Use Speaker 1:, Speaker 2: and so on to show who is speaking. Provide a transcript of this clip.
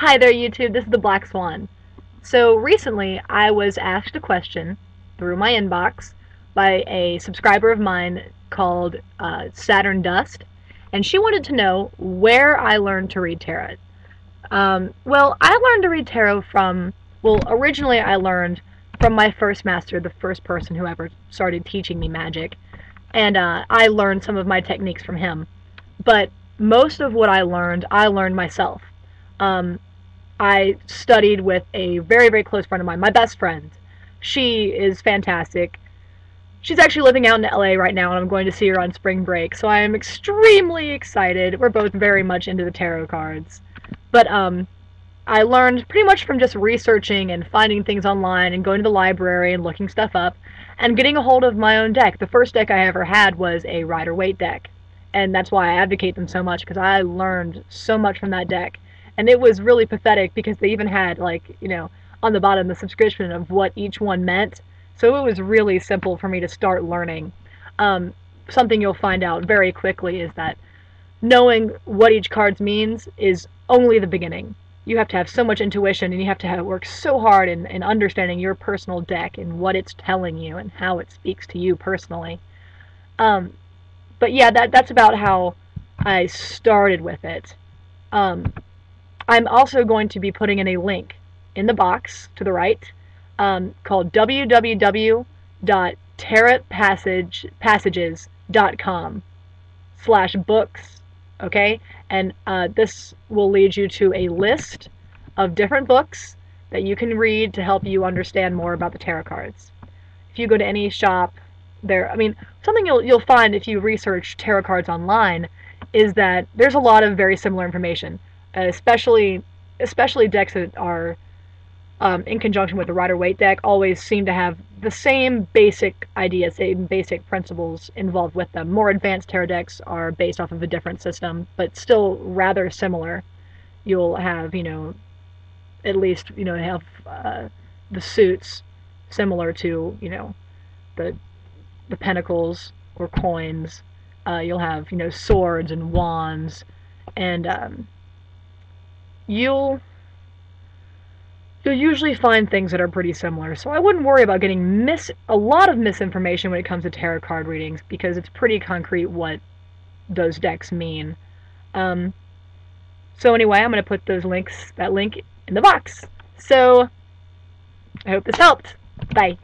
Speaker 1: Hi there, YouTube. This is the Black Swan. So recently, I was asked a question through my inbox by a subscriber of mine called uh, Saturn Dust, and she wanted to know where I learned to read tarot. Um, well, I learned to read tarot from, well, originally I learned from my first master, the first person who ever started teaching me magic, and uh, I learned some of my techniques from him. But most of what I learned, I learned myself. Um, I studied with a very, very close friend of mine, my best friend. She is fantastic. She's actually living out in LA right now, and I'm going to see her on spring break, so I am extremely excited. We're both very much into the tarot cards. But um, I learned pretty much from just researching and finding things online and going to the library and looking stuff up and getting a hold of my own deck. The first deck I ever had was a Rider Waite deck, and that's why I advocate them so much because I learned so much from that deck and it was really pathetic because they even had like you know on the bottom the subscription of what each one meant. So it was really simple for me to start learning. Um, something you'll find out very quickly is that knowing what each card means is only the beginning. You have to have so much intuition and you have to have, work so hard in, in understanding your personal deck and what it's telling you and how it speaks to you personally. Um, but yeah that, that's about how i started with it. Um, I'm also going to be putting in a link in the box to the right um, called www.tarotpassages.com slash books, okay? And uh, this will lead you to a list of different books that you can read to help you understand more about the tarot cards. If you go to any shop, there, I mean, something you'll, you'll find if you research tarot cards online is that there's a lot of very similar information especially especially decks that are um, in conjunction with the Rider Waite deck always seem to have the same basic ideas, same basic principles involved with them. More advanced tarot decks are based off of a different system, but still rather similar. You'll have, you know, at least, you know, have uh, the suits similar to, you know, the the pentacles or coins. Uh, you'll have, you know, swords and wands, and um, you'll you'll usually find things that are pretty similar. So I wouldn't worry about getting mis a lot of misinformation when it comes to tarot card readings because it's pretty concrete what those decks mean. Um, so anyway, I'm going to put those links, that link in the box. So I hope this helped. Bye.